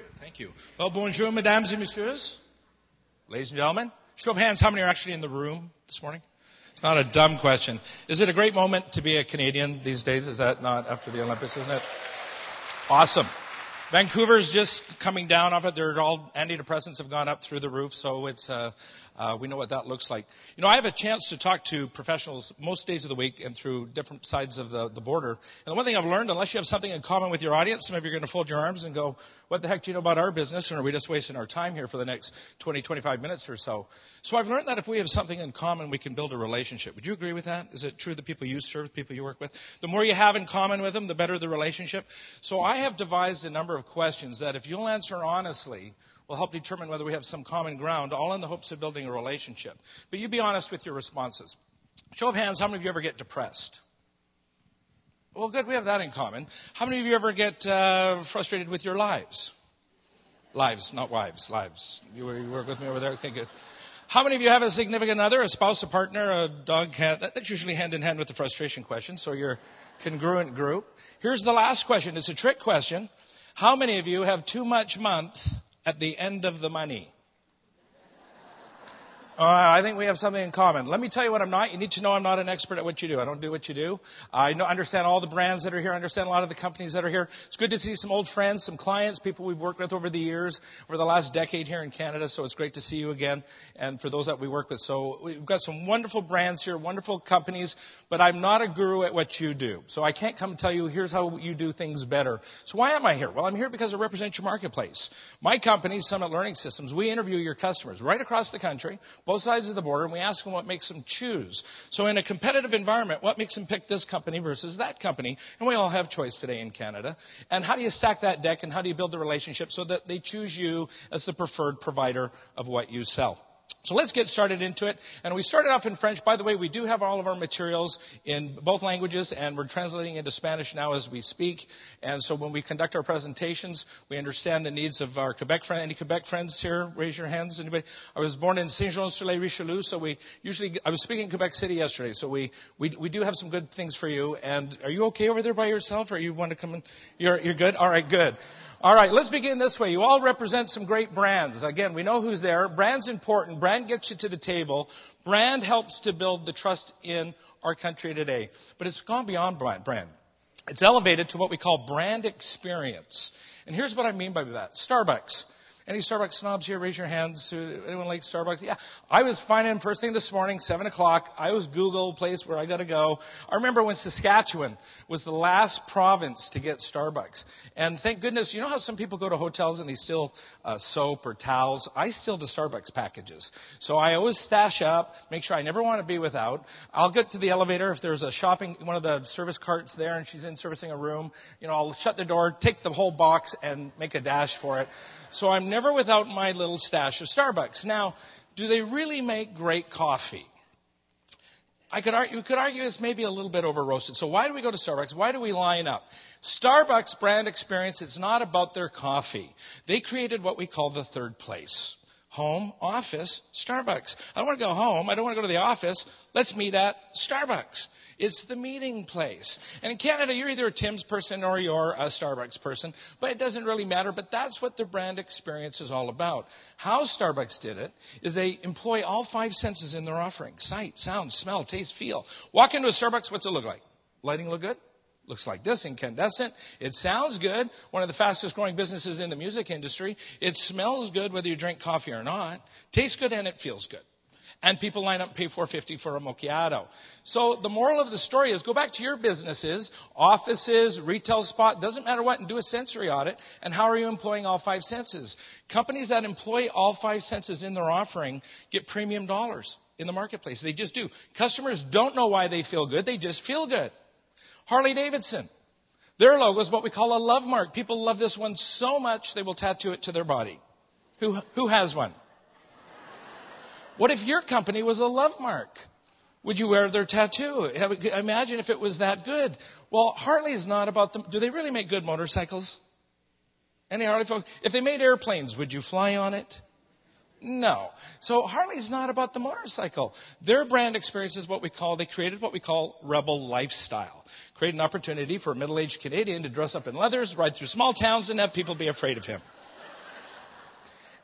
It. Thank you. Well, bonjour, mesdames et messieurs. Ladies and gentlemen. Show of hands, how many are actually in the room this morning? It's not a dumb question. Is it a great moment to be a Canadian these days? Is that not after the Olympics, isn't it? Awesome. Vancouver's just coming down off it. They're all antidepressants have gone up through the roof, so it's uh, uh, we know what that looks like. You know, I have a chance to talk to professionals most days of the week and through different sides of the, the border. And the one thing I've learned, unless you have something in common with your audience, some of you are going to fold your arms and go, what the heck do you know about our business? And are we just wasting our time here for the next 20, 25 minutes or so? So I've learned that if we have something in common, we can build a relationship. Would you agree with that? Is it true that people you serve, people you work with? The more you have in common with them, the better the relationship. So I have devised a number of questions that if you'll answer honestly, will help determine whether we have some common ground, all in the hopes of building a relationship. But you be honest with your responses. Show of hands, how many of you ever get depressed? Well, good, we have that in common. How many of you ever get uh, frustrated with your lives? Lives, not wives, lives. You, you work with me over there? Okay, good. How many of you have a significant other, a spouse, a partner, a dog, cat? That's usually hand in hand with the frustration question, so you're congruent group. Here's the last question. It's a trick question. How many of you have too much month at the end of the money. I think we have something in common. Let me tell you what I'm not. You need to know I'm not an expert at what you do. I don't do what you do. I know, understand all the brands that are here. I understand a lot of the companies that are here. It's good to see some old friends, some clients, people we've worked with over the years, over the last decade here in Canada. So it's great to see you again. And for those that we work with. So we've got some wonderful brands here, wonderful companies, but I'm not a guru at what you do. So I can't come tell you, here's how you do things better. So why am I here? Well, I'm here because I represent your marketplace. My company, Summit Learning Systems, we interview your customers right across the country both sides of the border, and we ask them what makes them choose. So, in a competitive environment, what makes them pick this company versus that company? And we all have choice today in Canada. And how do you stack that deck, and how do you build the relationship so that they choose you as the preferred provider of what you sell? So let's get started into it. And we started off in French. By the way, we do have all of our materials in both languages, and we're translating into Spanish now as we speak. And so when we conduct our presentations, we understand the needs of our Quebec friends. Any Quebec friends here? Raise your hands. Anybody? I was born in Saint-Jean-sur-les-Richelieu, so we usually, I was speaking in Quebec City yesterday, so we, we, we do have some good things for you. And are you okay over there by yourself, or you want to come in? You're, you're good? All right, good. All right, let's begin this way. You all represent some great brands. Again, we know who's there. Brand's important. Brand gets you to the table. Brand helps to build the trust in our country today. But it's gone beyond brand. It's elevated to what we call brand experience. And here's what I mean by that. Starbucks. Any Starbucks snobs here? Raise your hands. Anyone like Starbucks? Yeah. I was finding first thing this morning, 7 o'clock. I was Google, place where I got to go. I remember when Saskatchewan was the last province to get Starbucks. And thank goodness, you know how some people go to hotels and they steal uh, soap or towels? I steal the Starbucks packages. So I always stash up, make sure I never want to be without. I'll get to the elevator if there's a shopping, one of the service carts there and she's in servicing a room. You know, I'll shut the door, take the whole box and make a dash for it. So I'm never without my little stash of Starbucks. Now, do they really make great coffee? I could argue, could argue it's maybe a little bit over roasted. So why do we go to Starbucks? Why do we line up? Starbucks brand experience, it's not about their coffee. They created what we call the third place. Home, office, Starbucks. I don't want to go home. I don't want to go to the office. Let's meet at Starbucks. It's the meeting place. And in Canada, you're either a Tim's person or you're a Starbucks person, but it doesn't really matter. But that's what the brand experience is all about. How Starbucks did it is they employ all five senses in their offering sight, sound, smell, taste, feel. Walk into a Starbucks, what's it look like? Lighting look good? Looks like this incandescent. It sounds good. One of the fastest growing businesses in the music industry. It smells good whether you drink coffee or not. Tastes good and it feels good and people line up and pay 450 for a macchiato. So the moral of the story is go back to your businesses, offices, retail spot, doesn't matter what, and do a sensory audit. And how are you employing all five senses? Companies that employ all five senses in their offering get premium dollars in the marketplace. They just do. Customers don't know why they feel good. They just feel good. Harley Davidson. Their logo is what we call a love mark. People love this one so much they will tattoo it to their body. Who, who has one? What if your company was a love mark? Would you wear their tattoo? Imagine if it was that good. Well, Harley is not about them. Do they really make good motorcycles? Any Harley folks? If they made airplanes, would you fly on it? No. So Harley's not about the motorcycle. Their brand experience is what we call, they created what we call rebel lifestyle. Create an opportunity for a middle-aged Canadian to dress up in leathers, ride through small towns, and have people be afraid of him.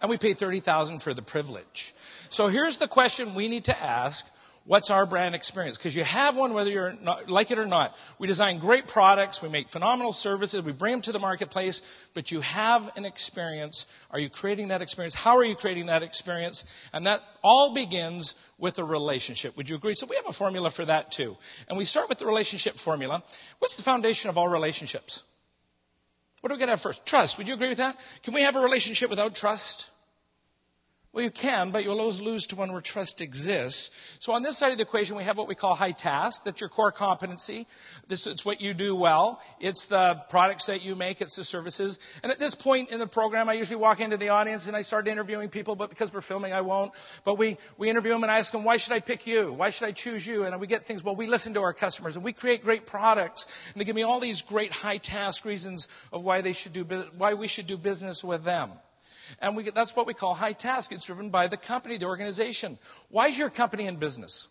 and we pay 30,000 for the privilege. So here's the question we need to ask. What's our brand experience? Because you have one whether you're not, like it or not. We design great products, we make phenomenal services, we bring them to the marketplace, but you have an experience. Are you creating that experience? How are you creating that experience? And that all begins with a relationship. Would you agree? So we have a formula for that too. And we start with the relationship formula. What's the foundation of all relationships? What are we going to have first? Trust. Would you agree with that? Can we have a relationship without trust? Well, you can, but you'll always lose to one where trust exists. So on this side of the equation, we have what we call high task. That's your core competency. This is what you do well. It's the products that you make. It's the services. And at this point in the program, I usually walk into the audience and I start interviewing people, but because we're filming, I won't. But we, we interview them and I ask them, why should I pick you? Why should I choose you? And we get things, well, we listen to our customers and we create great products. And they give me all these great high task reasons of why they should do, why we should do business with them. And we, that's what we call high task. It's driven by the company, the organization. Why is your company in business?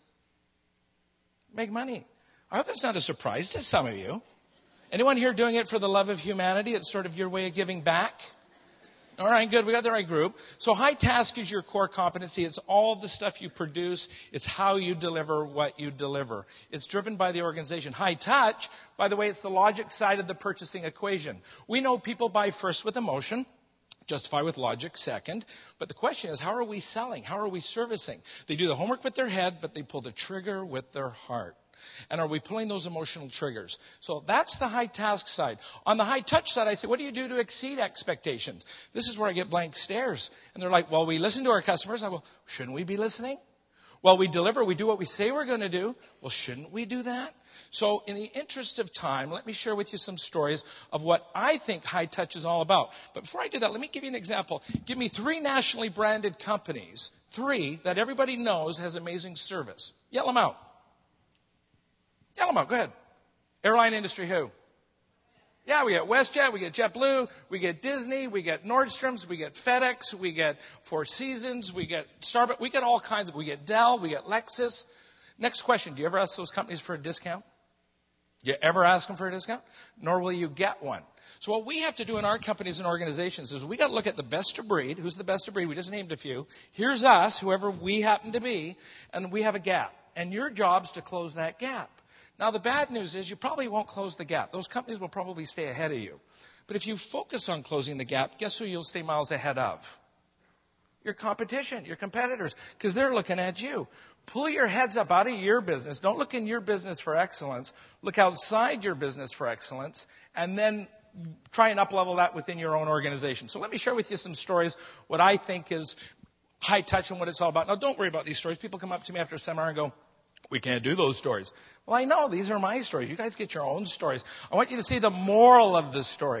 Make money. I hope that's not a surprise to some of you. Anyone here doing it for the love of humanity? It's sort of your way of giving back. All right, good. We got the right group. So high task is your core competency. It's all the stuff you produce. It's how you deliver what you deliver. It's driven by the organization. High touch, by the way, it's the logic side of the purchasing equation. We know people buy first with emotion. Justify with logic, second. But the question is, how are we selling? How are we servicing? They do the homework with their head, but they pull the trigger with their heart. And are we pulling those emotional triggers? So that's the high task side. On the high touch side, I say, what do you do to exceed expectations? This is where I get blank stares. And they're like, well, we listen to our customers. I go, shouldn't we be listening? Well, we deliver, we do what we say we're going to do. Well, shouldn't we do that? So, in the interest of time, let me share with you some stories of what I think high touch is all about. But before I do that, let me give you an example. Give me three nationally branded companies, three that everybody knows has amazing service. Yell them out. Yell them out. Go ahead. Airline industry, who? Yeah, we get WestJet, we get JetBlue, we get Disney, we get Nordstrom's, we get FedEx, we get Four Seasons, we get Starbucks, we get all kinds of, we get Dell, we get Lexus. Next question, do you ever ask those companies for a discount? You ever ask them for a discount? Nor will you get one. So what we have to do in our companies and organizations is we got to look at the best of breed. Who's the best of breed? We just named a few. Here's us, whoever we happen to be, and we have a gap. And your job's to close that gap. Now the bad news is you probably won't close the gap. Those companies will probably stay ahead of you. But if you focus on closing the gap, guess who you'll stay miles ahead of? Your competition, your competitors, because they're looking at you. Pull your heads up out of your business. Don't look in your business for excellence. Look outside your business for excellence, and then try and uplevel that within your own organization. So let me share with you some stories, what I think is high touch and what it's all about. Now, don't worry about these stories. People come up to me after a seminar and go, we can't do those stories. Well, I know these are my stories. You guys get your own stories. I want you to see the moral of the story.